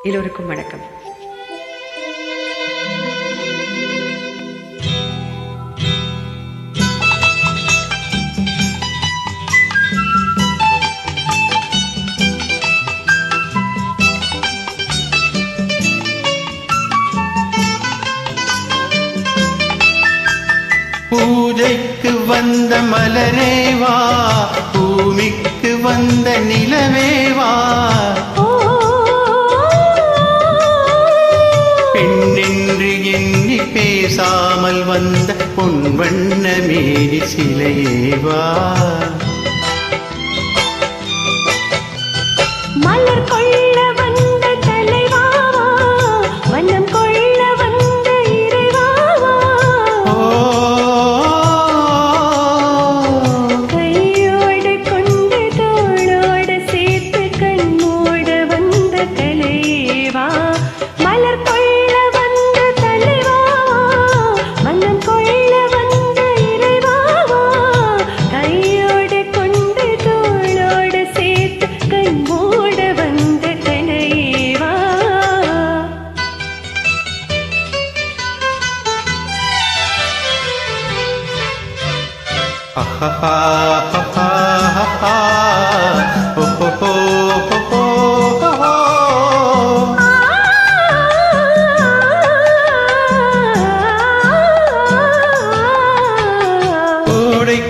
எல்லோருக்கும் வணக்கம். பூஜைக்கு வந்த மலரேவா பூமிக்கு வந்த நிலவேவா என்று எண்ணி பேசாமல் வந்த பொன் வண்ண மேரி சிலையேவா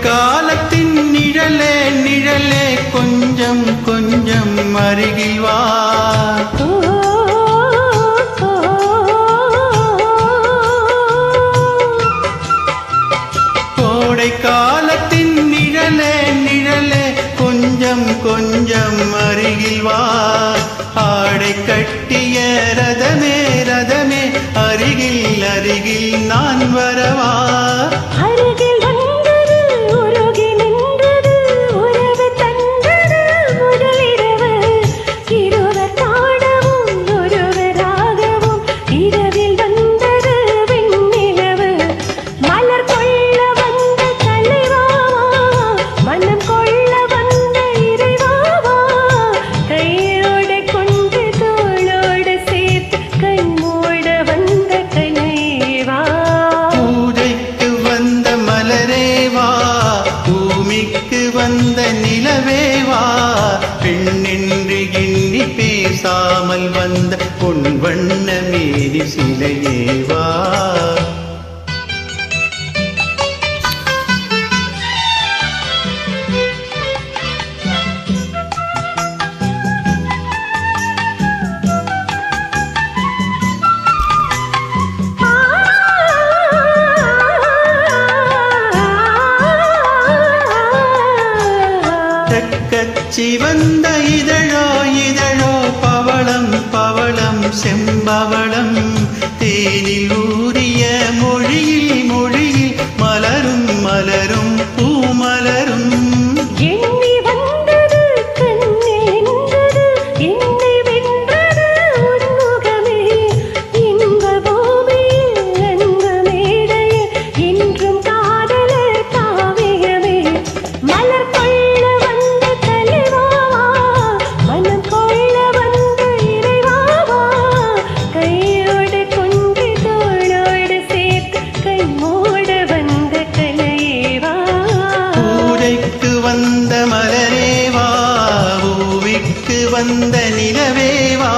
காலத்தின் நிழலே நிழலே கொஞ்சம் கொஞ்சம் அருகில் கோடை காலத்தின் நிழலே நிழலே கொஞ்சம் கொஞ்சம் அருகில் வா. ஆடை கட்டிய ரதமே ரதமே அருகில் அருகில் நான் வரவா. பூமிக்கு வந்த நிலவேவா? பெண்ணென்று எண்ணி பேசாமல் வந்த பொன் வண்ண மேரி சிலையேவா? கச்சி வந்த இதழோ இதழோ பவளம் பவளம் செம்பவளம் தேனில் நிலவேவா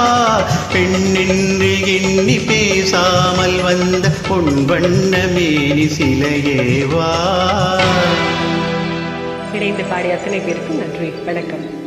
பெண்ணென்று எண்ணி பேசாமல் வந்த பொன்வண்ண மேனி சிலையேவா இணைந்து பாடிய அத்தனை பேருக்கும் நன்றி. வணக்கம்.